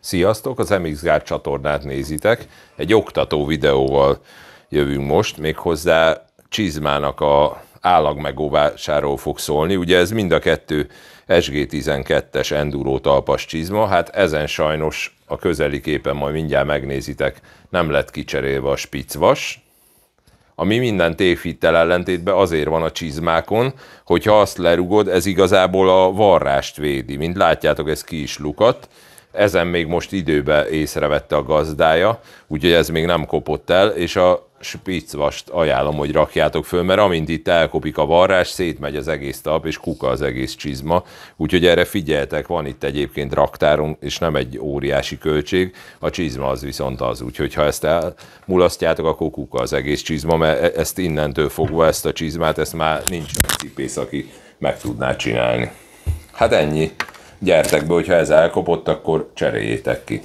Sziasztok, az MXGár csatornát nézitek. Egy oktató videóval jövünk most, méghozzá Csizmának a állag megóvásáról fog szólni. Ugye ez mind a kettő SG12-es enduro talpas csizma, hát ezen sajnos a közeli képen majd mindjárt megnézitek, nem lett kicserélve a spicvas, ami minden tévhittel ellentétben azért van a csizmákon, hogyha azt lerugod, ez igazából a varrást védi. Mint látjátok, ez ki is lukat, ezen még most időbe észrevette a gazdája, úgyhogy ez még nem kopott el, és a spiccvast ajánlom, hogy rakjátok föl, mert amint itt elkopik a varrás, szétmegy az egész talp, és kuka az egész csizma. Úgyhogy erre figyeltek, van itt egyébként raktárunk, és nem egy óriási költség, a csizma az viszont az. Úgyhogy ha ezt elmulasztjátok, akkor kuka az egész csizma, mert e- ezt innentől fogva ezt a csizmát, ezt már nincs cipész, aki meg tudná csinálni. Hát ennyi gyertek be, hogyha ez elkopott, akkor cseréljétek ki.